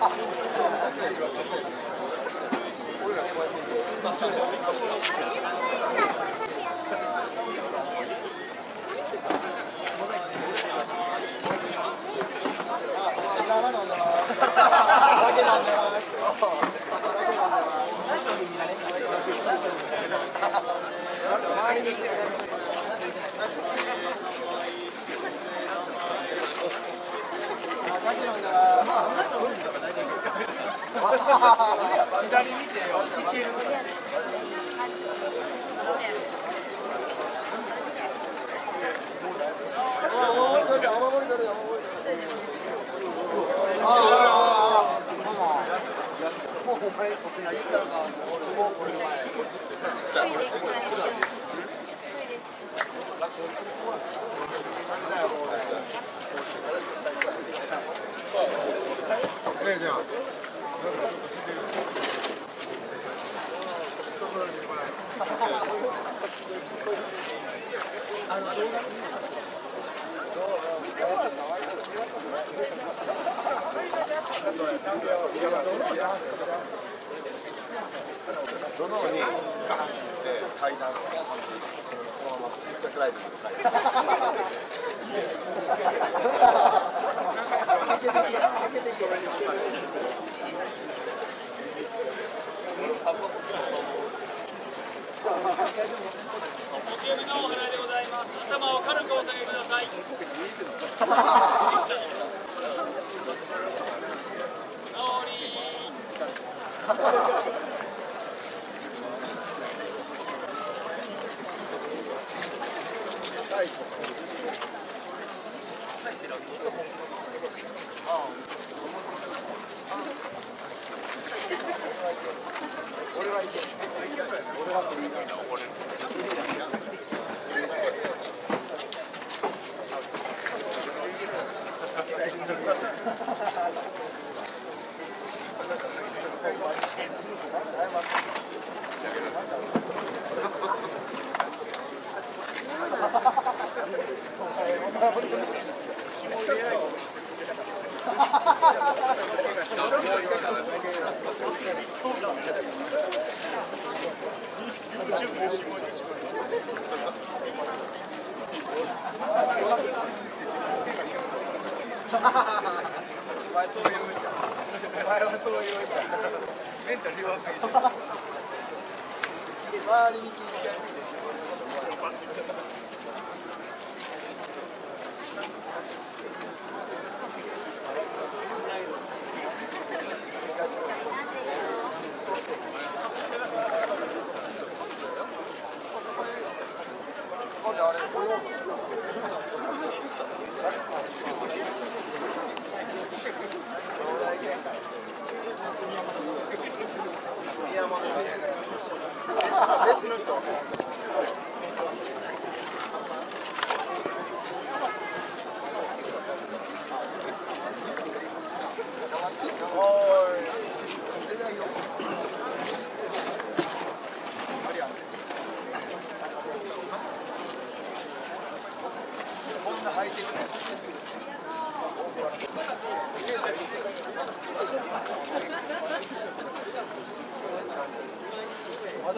ハハハ。左見てよ、いける。ねじ どのにガンって階段するそのままスリップスライドにお清めのお払いでございます。頭を軽くお下げください。Thank you. お前そういう者。お前はそういうした。メンタル弱すぎて。周りに気遣いすぎて自分で別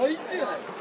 はっていない。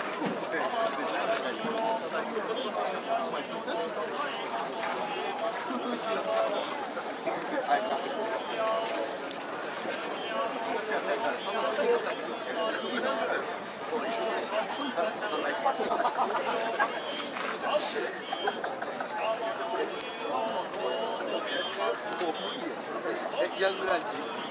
ラン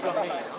チま